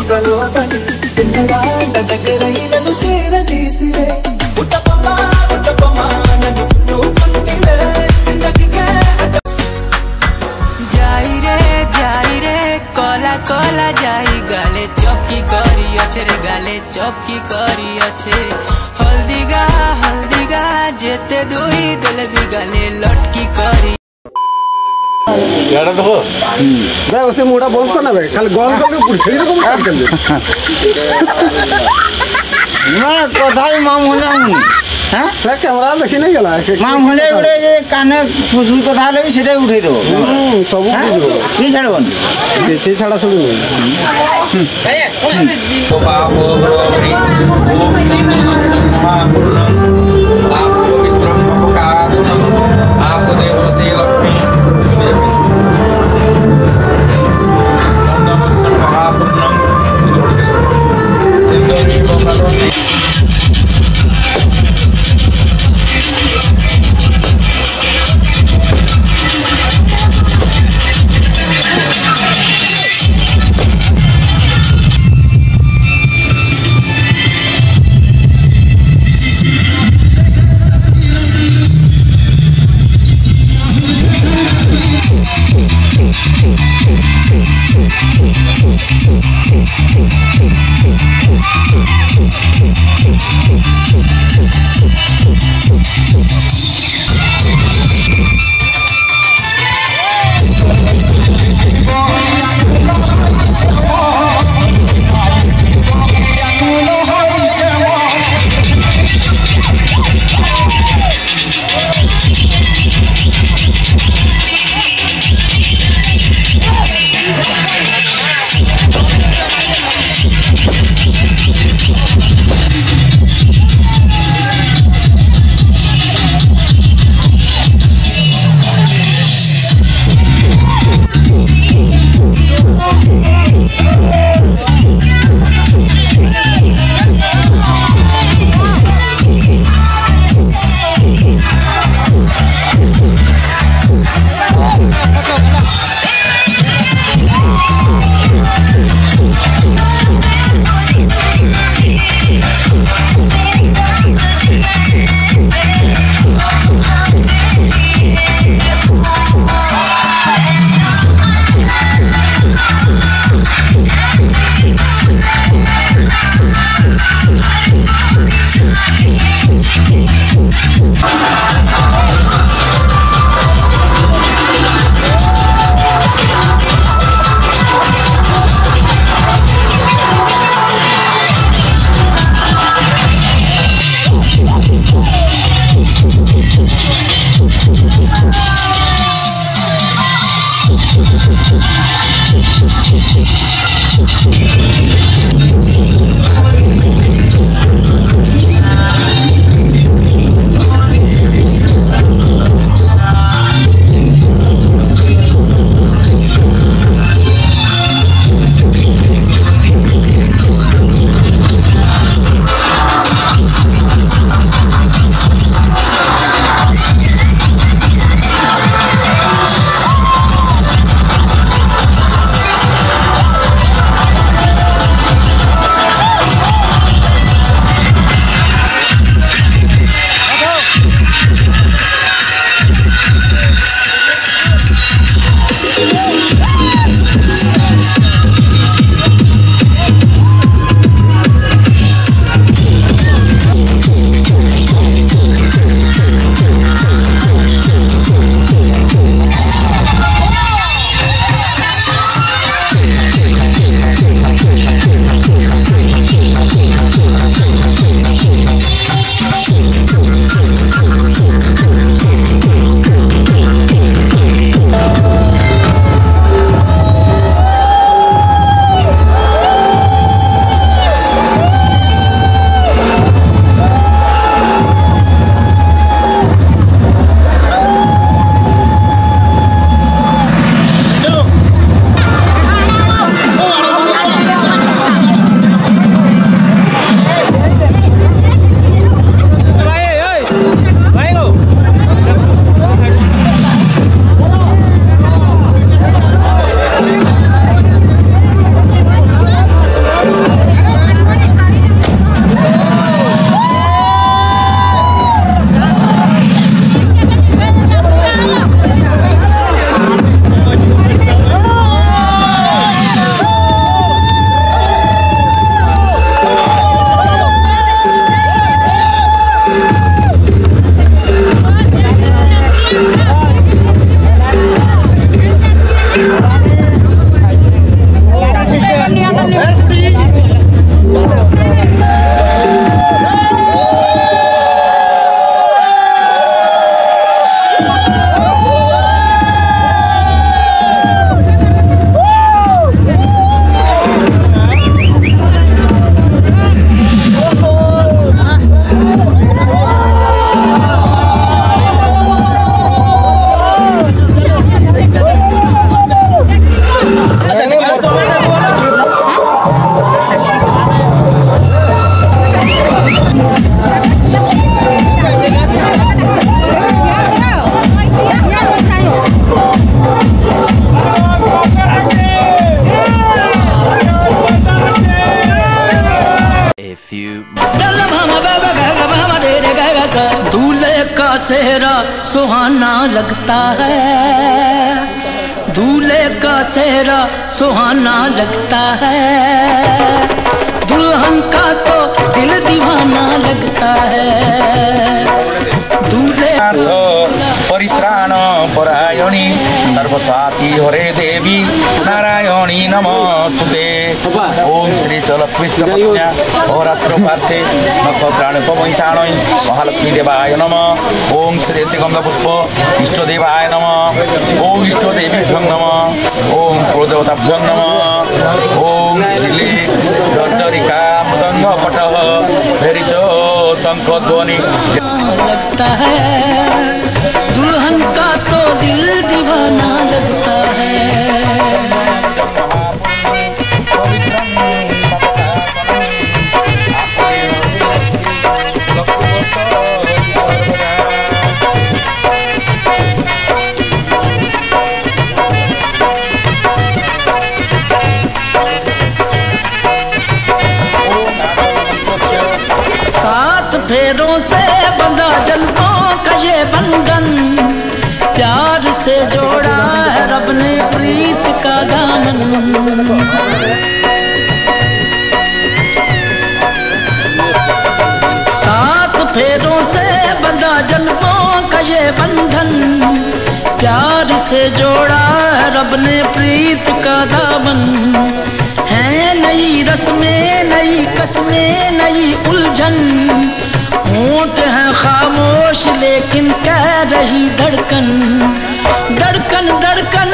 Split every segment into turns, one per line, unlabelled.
பிரலோபன் என்னடா நடக்கு
ভাই ওসে মুড়া বন্ধ কর না ভাই খালি গরম করে পুরি ছেড়ে দেবো কাজ করলে
না কথাই মাম হলে হ্যাঁ
ভাই ক্যামেরা দেখি নাই গেলা
মাম হলে গোটে যে কানে ফুসুল কথা হলে বি সেটাই উঠাই দেবো
হুম ସବୁ
হ্যাঁ
ବୁଝିବ
কি ছাড়বনি
କିଛି ଛାଡ଼ା ସବୁ ନୁହେଁ
Thank
सेहरा सुहाना लगता है। दूल्हे का सेहरा सुहाना लगता है। दुल्हन का तो दिल दीवाना लगता है। दूल्हे
परित्राण परायणी सर्वस्वाति हरे देवी नारायणी नमस्तुते लक्ष्मी लक्ष्मीश्च पत्न्या होरात्रोपार्थे नक्षत्राणुपमैषाणै महालक्ष्मीदेवाय नमः ॐ श्रीयते गङ्गापुष्प इष्टदेवाय नमः ॐ इष्टदेवीभ्यं नमः ॐ कुलदेवताभ्यं नमः ॐ गिली झरिका मृदङ्गपटः भेरिच शङ्खध्वनि
लगता है दुल्हन का तो दिल दीवाना लगता है। बंधा जन्मों का ये बंधन, प्यार से जोड़ा रब ने प्रीत का दामन। है नई रस्में, नई कस्में, नई उलझन। होंठ है खामोश, लेकिन कह रही धड़कन। धड़कन धड़कन।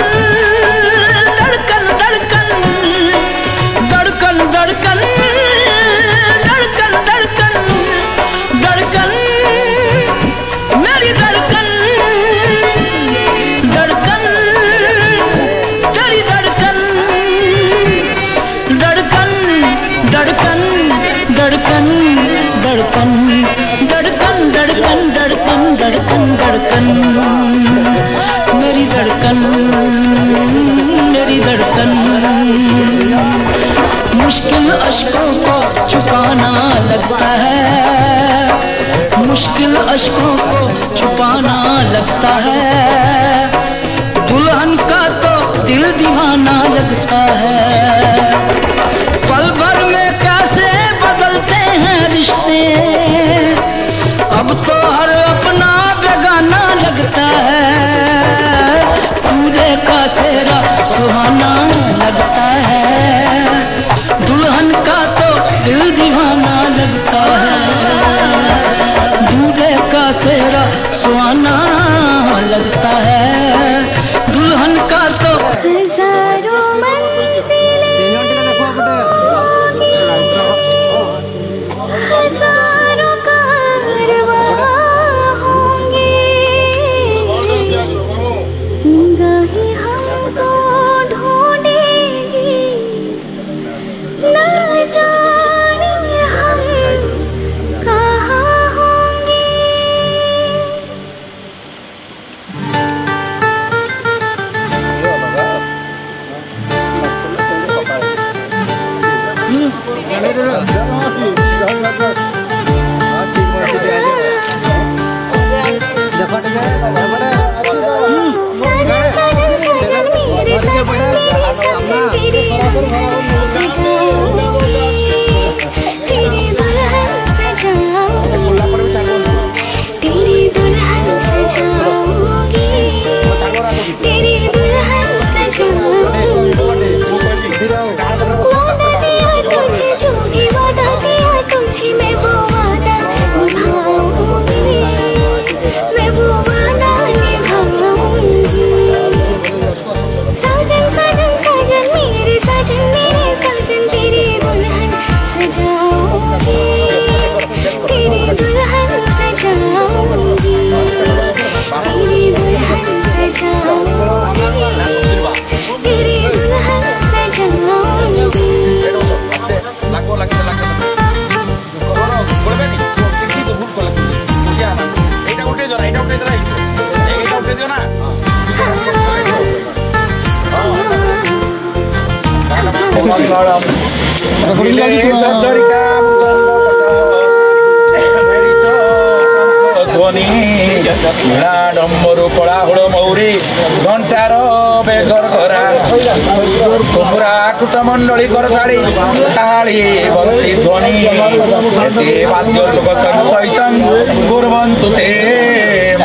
धड़कन धड़कन, मेरी धड़कन मेरी धड़कन। मुश्किल अशकों को छुपाना लगता है, मुश्किल अशकों को छुपाना लगता है। दुल्हन का तो दिल दीवाना लगता है। पल भर में कैसे बदलते हैं रिश्ते? अब तो लगता है। पूरे का सेहरा सुहाना लगता है। दुल्हन का तो दिल दीवाना लगता है। दूल्हे का सेहरा सुहाना लगता है।
Virão. sekarang. Ini lagi tuan dari kamu. ଝୁଣା ଡମ୍ବରୁ କଳାହୁଳ ମୌରୀ ଘଣ୍ଟାର ବେଗର ଘରା କୁମୁରା କୁଟ ମଣ୍ଡଳୀ କରତାଳି ତାହାଳି ବଂଶୀ ଧ୍ୱନି ବାଦ୍ୟ ସୁଖ ସହିତ ଗୁରୁବନ୍ତୁ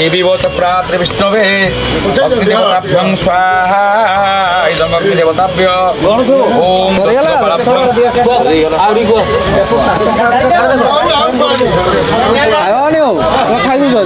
देवीवत प्रात्र विष्णवे अग्निदेवताभ्यं स्वाहा इदम् अग्निदेवताभ्य
ॐ खाइदिन्छ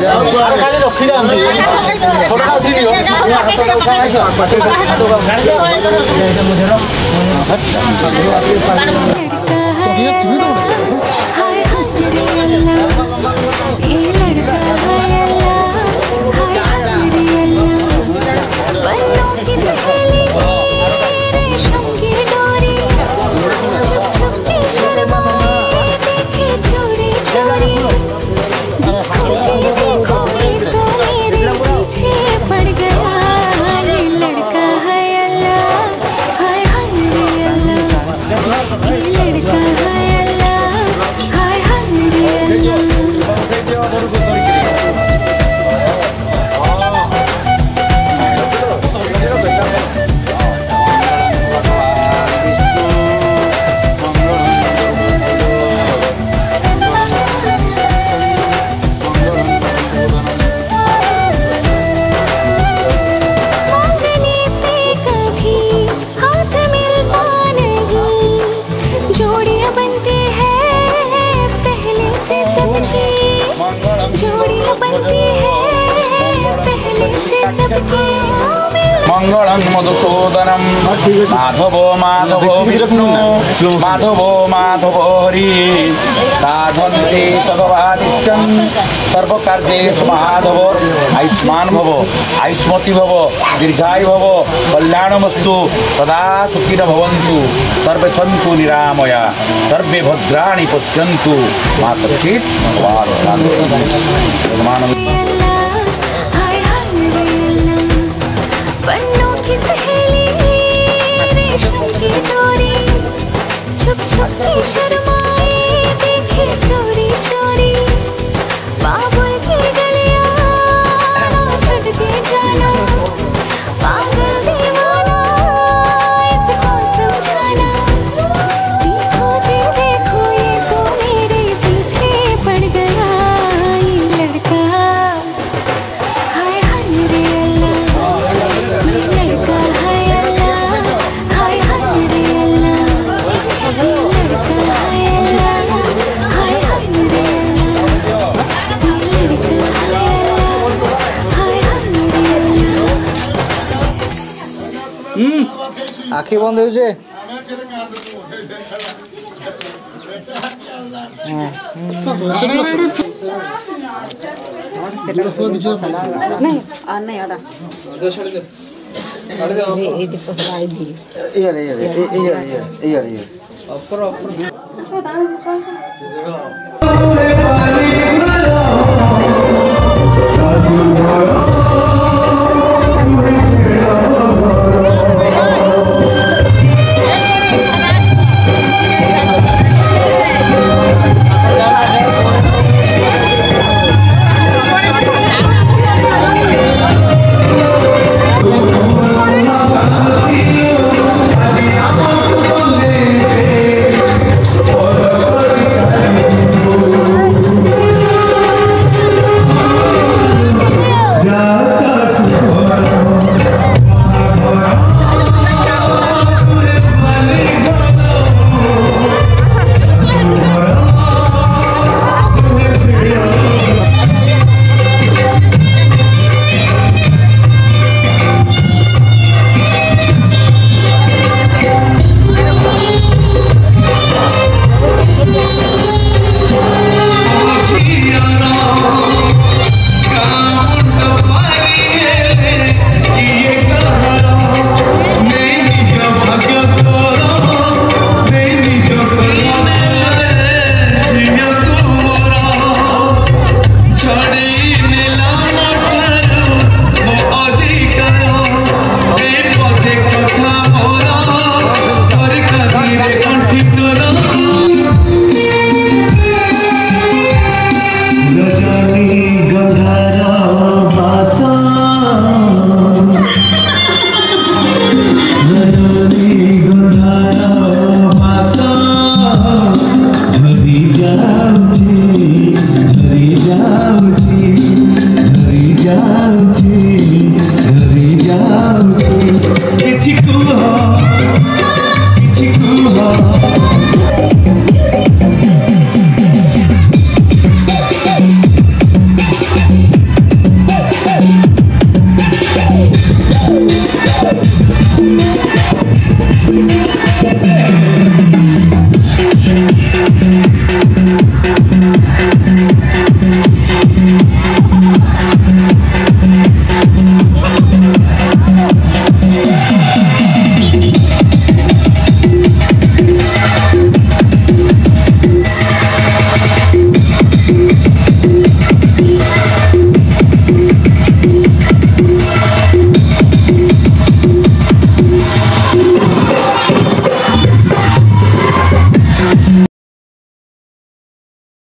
माधवो माधवो
हरि साधवन्ते सगवादित्यं। सर्वकार्येषु महाधवो आयुष्मान् भवो आयुष्मति भव दीर्घायु भव कल्याणमस्तु। सदा सुखिन भवन्तु। सर्वे सन्तु निरामया। सर्वे भद्राणि पश्यन्तु। मा कचित् भगवान्। Touch that लीजिए नहीं और नहीं और ये ये पसलाई दी ये ये ये ये ये
ये ऊपर ऊपर